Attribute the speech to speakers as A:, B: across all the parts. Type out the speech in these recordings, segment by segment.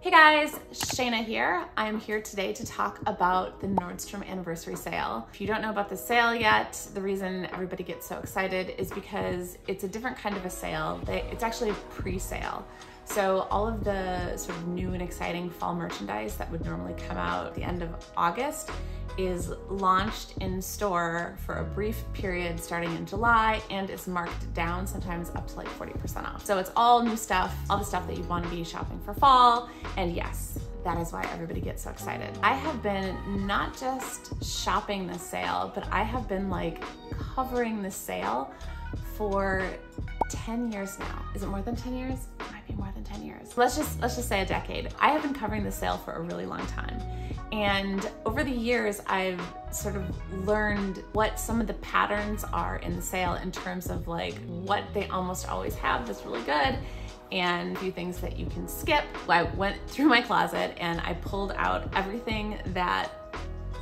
A: Hey guys, Shana here. I'm here today to talk about the Nordstrom anniversary sale. If you don't know about the sale yet, the reason everybody gets so excited is because it's a different kind of a sale. It's actually a pre-sale. So all of the sort of new and exciting fall merchandise that would normally come out at the end of August is launched in store for a brief period starting in July and is marked down sometimes up to like 40% off. So it's all new stuff, all the stuff that you want to be shopping for fall. And yes, that is why everybody gets so excited. I have been not just shopping the sale, but I have been like covering the sale for 10 years now. Is it more than 10 years? It might be more than 10 years. Let's just let's just say a decade. I have been covering the sale for a really long time. And over the years, I've sort of learned what some of the patterns are in the sale in terms of like what they almost always have that's really good and a few things that you can skip. I went through my closet and I pulled out everything that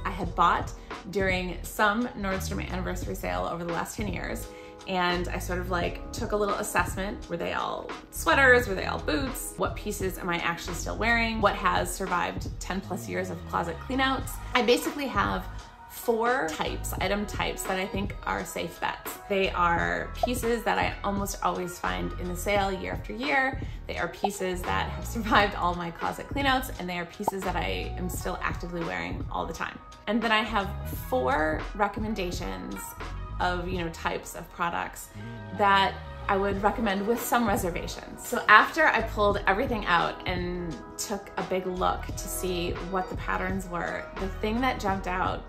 A: I had bought during some Nordstrom anniversary sale over the last 10 years and I sort of like took a little assessment. Were they all sweaters? Were they all boots? What pieces am I actually still wearing? What has survived 10 plus years of closet cleanouts? I basically have four types, item types that I think are safe bets. They are pieces that I almost always find in the sale year after year. They are pieces that have survived all my closet cleanouts and they are pieces that I am still actively wearing all the time. And then I have four recommendations of you know types of products that I would recommend with some reservations. So after I pulled everything out and took a big look to see what the patterns were, the thing that jumped out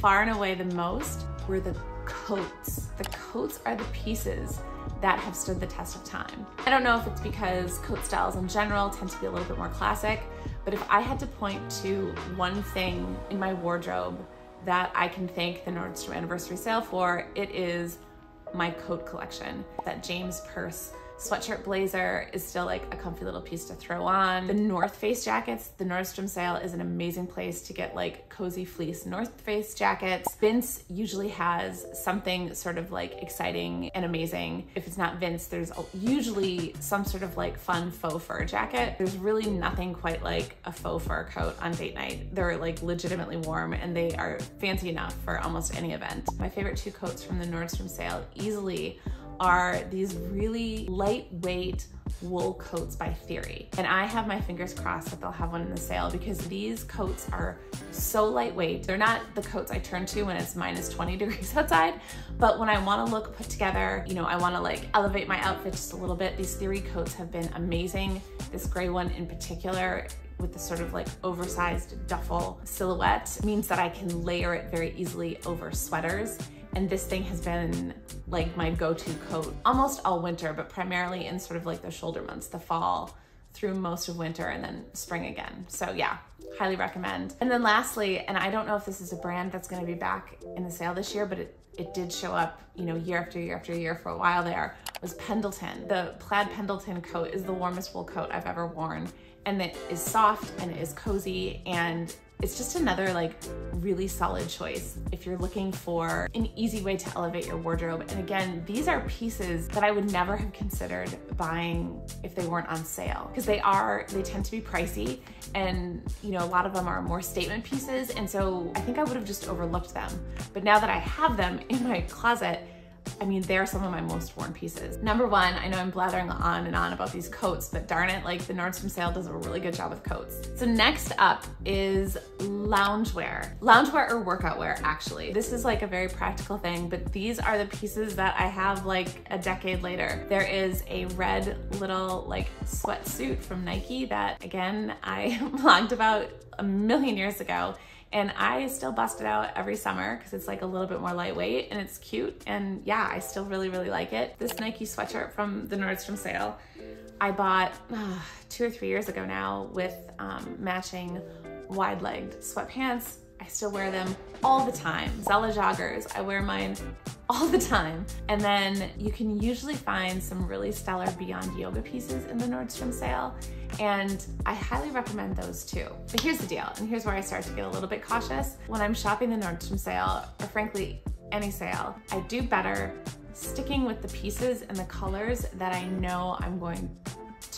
A: far and away the most were the coats. The coats are the pieces that have stood the test of time. I don't know if it's because coat styles in general tend to be a little bit more classic, but if I had to point to one thing in my wardrobe that I can thank the Nordstrom anniversary sale for. It is my coat collection. That James Perse sweatshirt blazer is still like a comfy little piece to throw on. The North Face jackets, the Nordstrom sale is an amazing place to get like cozy fleece North Face jackets. Vince usually has something sort of like exciting and amazing. If it's not Vince, there's usually some sort of like fun faux fur jacket. There's really nothing quite like a faux fur coat on date night. They're like legitimately warm and they are fancy enough for almost any event. My favorite two coats from the Nordstrom sale easily are these really lightweight wool coats by Theory. And I have my fingers crossed that they'll have one in the sale because these coats are so lightweight. They're not the coats I turn to when it's minus 20 degrees outside, but when I wanna look put together, you know, I wanna like elevate my outfit just a little bit, these Theory coats have been amazing. This gray one in particular with the sort of like oversized duffel silhouette means that I can layer it very easily over sweaters and this thing has been like my go-to coat almost all winter, but primarily in sort of like the shoulder months, the fall through most of winter and then spring again. So yeah, highly recommend. And then lastly, and I don't know if this is a brand that's gonna be back in the sale this year, but it, it did show up, you know, year after year after year for a while there, was Pendleton. The plaid Pendleton coat is the warmest wool coat I've ever worn. And it is soft and it is cozy and it's just another like really solid choice if you're looking for an easy way to elevate your wardrobe. And again, these are pieces that I would never have considered buying if they weren't on sale because they are, they tend to be pricey and you know, a lot of them are more statement pieces. And so I think I would have just overlooked them. But now that I have them in my closet, I mean, they're some of my most worn pieces. Number one, I know I'm blathering on and on about these coats, but darn it, like the Nordstrom sale does a really good job with coats. So next up is loungewear. Loungewear or workout wear, actually. This is like a very practical thing, but these are the pieces that I have like a decade later. There is a red little like sweatsuit from Nike that again, I blogged about a million years ago and I still bust it out every summer because it's like a little bit more lightweight and it's cute. And yeah, I still really, really like it. This Nike sweatshirt from the Nordstrom sale, I bought uh, two or three years ago now with um, matching wide-legged sweatpants. I still wear them all the time. Zella joggers, I wear mine all the time. And then you can usually find some really stellar Beyond Yoga pieces in the Nordstrom sale. And I highly recommend those too. But here's the deal, and here's where I start to get a little bit cautious. When I'm shopping the Nordstrom sale, or frankly, any sale, I do better sticking with the pieces and the colors that I know I'm going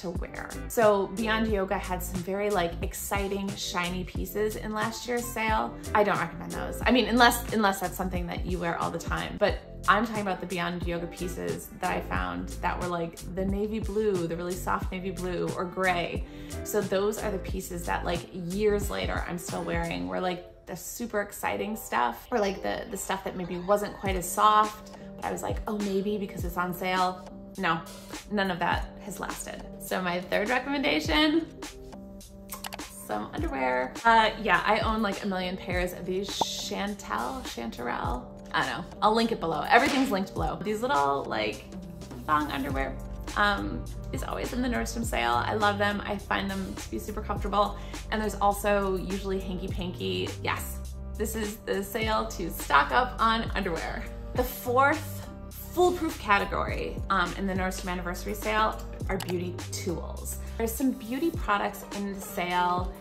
A: to wear. So Beyond Yoga had some very like exciting, shiny pieces in last year's sale. I don't recommend those. I mean, unless unless that's something that you wear all the time. But I'm talking about the Beyond Yoga pieces that I found that were like the navy blue, the really soft navy blue or gray. So those are the pieces that like years later I'm still wearing. Were like the super exciting stuff or like the, the stuff that maybe wasn't quite as soft. But I was like, oh, maybe because it's on sale. No, none of that has lasted. So my third recommendation, some underwear. Uh, yeah, I own like a million pairs of these Chantelle, Chanterelle, I don't know. I'll link it below. Everything's linked below. These little like thong underwear um, is always in the Nordstrom sale. I love them. I find them to be super comfortable. And there's also usually hanky panky. Yes, this is the sale to stock up on underwear. The fourth foolproof category um, in the Nordstrom anniversary sale are beauty tools. There's some beauty products in the sale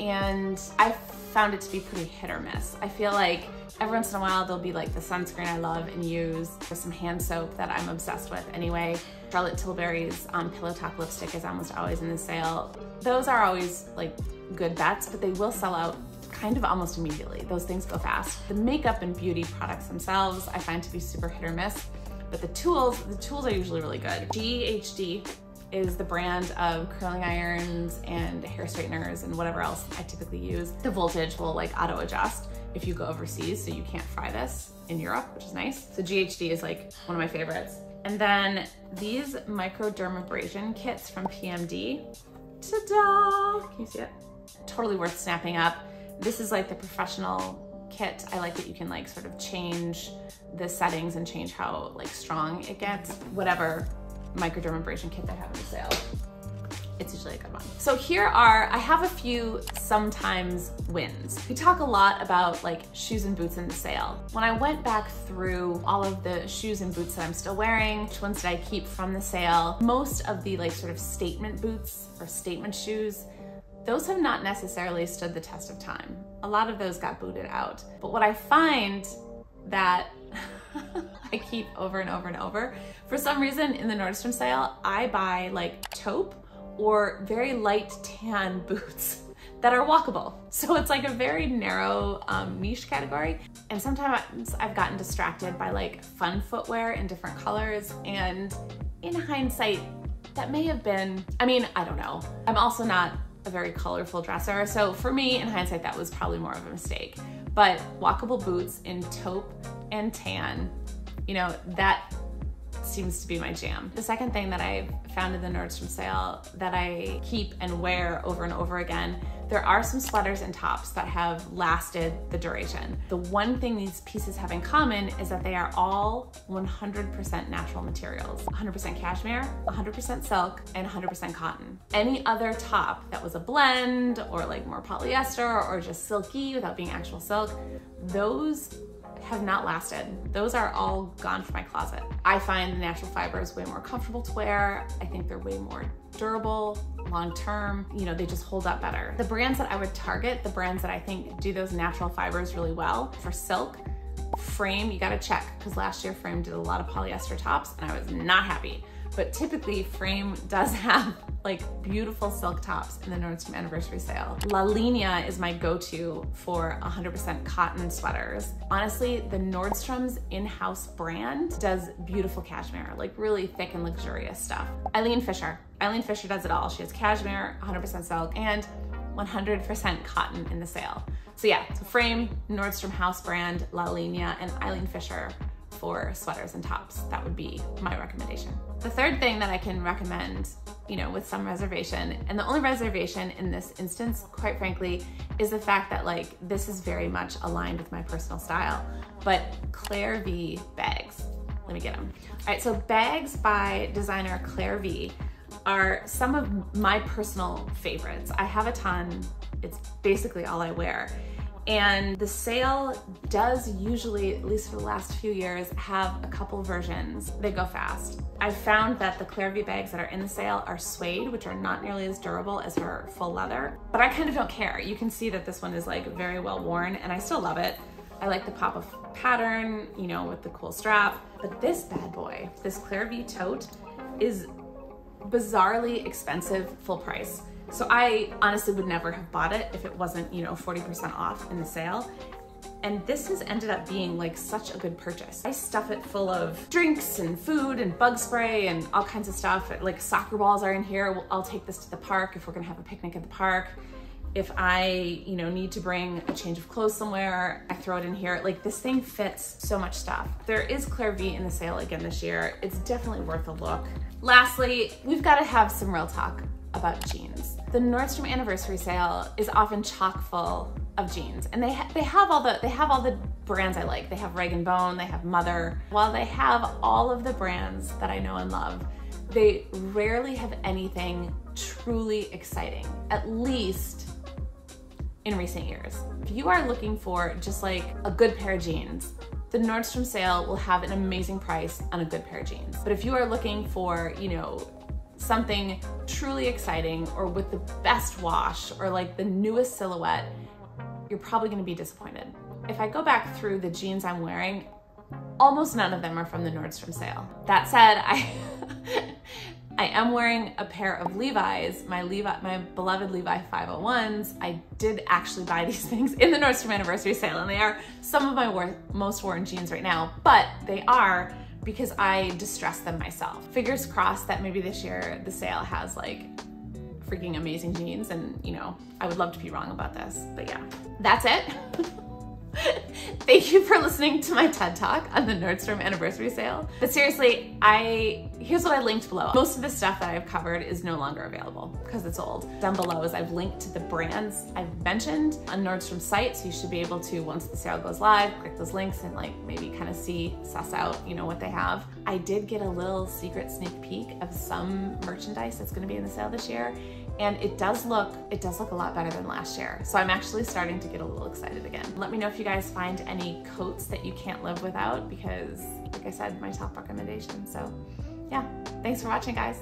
A: and I found it to be pretty hit or miss. I feel like every once in a while there'll be like the sunscreen I love and use. There's some hand soap that I'm obsessed with anyway. Charlotte Tilbury's um, Pillow Talk lipstick is almost always in the sale. Those are always like good bets, but they will sell out kind of almost immediately. Those things go fast. The makeup and beauty products themselves I find to be super hit or miss, but the tools, the tools are usually really good. GHD is the brand of curling irons and hair straighteners and whatever else I typically use. The voltage will like auto adjust if you go overseas, so you can't fry this in Europe, which is nice. So GHD is like one of my favorites. And then these microdermabrasion kits from PMD. Ta-da! Can you see it? Totally worth snapping up. This is like the professional kit. I like that you can like sort of change the settings and change how like strong it gets. Whatever microdermabrasion kit they have in sale it's usually a good one. So here are, I have a few sometimes wins. We talk a lot about like shoes and boots in the sale. When I went back through all of the shoes and boots that I'm still wearing, which ones did I keep from the sale, most of the like sort of statement boots or statement shoes, those have not necessarily stood the test of time. A lot of those got booted out. But what I find that I keep over and over and over. For some reason in the Nordstrom sale, I buy like taupe or very light tan boots that are walkable. So it's like a very narrow um, niche category. And sometimes I've gotten distracted by like fun footwear in different colors. And in hindsight, that may have been, I mean, I don't know. I'm also not a very colorful dresser. So for me, in hindsight, that was probably more of a mistake. But walkable boots in taupe and tan, you know, that seems to be my jam. The second thing that I've found in the Nordstrom sale that I keep and wear over and over again, there are some sweaters and tops that have lasted the duration. The one thing these pieces have in common is that they are all 100% natural materials. 100% cashmere, 100% silk, and 100% cotton. Any other top that was a blend or like more polyester or just silky without being actual silk, those have not lasted. Those are all gone from my closet. I find the natural fibers way more comfortable to wear. I think they're way more durable, long term, you know, they just hold up better. The brands that I would target, the brands that I think do those natural fibers really well, for silk, Frame, you gotta check, because last year Frame did a lot of polyester tops and I was not happy. But typically Frame does have like beautiful silk tops in the Nordstrom anniversary sale. La Ligne is my go-to for 100% cotton sweaters. Honestly, the Nordstrom's in-house brand does beautiful cashmere, like really thick and luxurious stuff. Eileen Fisher. Eileen Fisher does it all. She has cashmere, 100% silk, and 100% cotton in the sale. So yeah, so Frame, Nordstrom House brand, La Ligne, and Eileen Fisher for sweaters and tops. That would be my recommendation. The third thing that I can recommend, you know, with some reservation, and the only reservation in this instance, quite frankly, is the fact that like this is very much aligned with my personal style, but Clare V bags. Let me get them. All right, so bags by designer Clare V are some of my personal favorites. I have a ton, it's basically all I wear. And the sale does usually, at least for the last few years, have a couple versions. They go fast. I found that the Clare V bags that are in the sale are suede, which are not nearly as durable as her full leather, but I kind of don't care. You can see that this one is like very well worn and I still love it. I like the pop of pattern, you know, with the cool strap, but this bad boy, this Clare V tote is bizarrely expensive full price. So I honestly would never have bought it if it wasn't, you know, 40% off in the sale. And this has ended up being like such a good purchase. I stuff it full of drinks and food and bug spray and all kinds of stuff. Like soccer balls are in here. I'll take this to the park if we're gonna have a picnic at the park. If I, you know, need to bring a change of clothes somewhere, I throw it in here. Like this thing fits so much stuff. There is Clare V in the sale again this year. It's definitely worth a look. Lastly, we've got to have some real talk about jeans. The Nordstrom anniversary sale is often chock full of jeans and they ha they have all the they have all the brands I like. They have Rag & Bone, they have Mother. While they have all of the brands that I know and love, they rarely have anything truly exciting. At least in recent years. If you are looking for just like a good pair of jeans, the Nordstrom sale will have an amazing price on a good pair of jeans. But if you are looking for, you know, something truly exciting or with the best wash or like the newest silhouette, you're probably gonna be disappointed. If I go back through the jeans I'm wearing, almost none of them are from the Nordstrom sale. That said, I I am wearing a pair of Levi's, my Levi, my beloved Levi 501s. I did actually buy these things in the Nordstrom anniversary sale and they are some of my wor most worn jeans right now, but they are because I distressed them myself. Fingers crossed that maybe this year the sale has like freaking amazing jeans and you know, I would love to be wrong about this, but yeah, that's it. Thank you for listening to my TED Talk on the Nordstrom anniversary sale. But seriously, I here's what I linked below. Most of the stuff that I've covered is no longer available because it's old. Down below is I've linked to the brands I've mentioned on Nordstrom site, so you should be able to, once the sale goes live, click those links and like maybe kind of see, suss out, you know, what they have. I did get a little secret sneak peek of some merchandise that's gonna be in the sale this year and it does look it does look a lot better than last year. So i'm actually starting to get a little excited again. Let me know if you guys find any coats that you can't live without because like i said my top recommendation. So yeah thanks for watching guys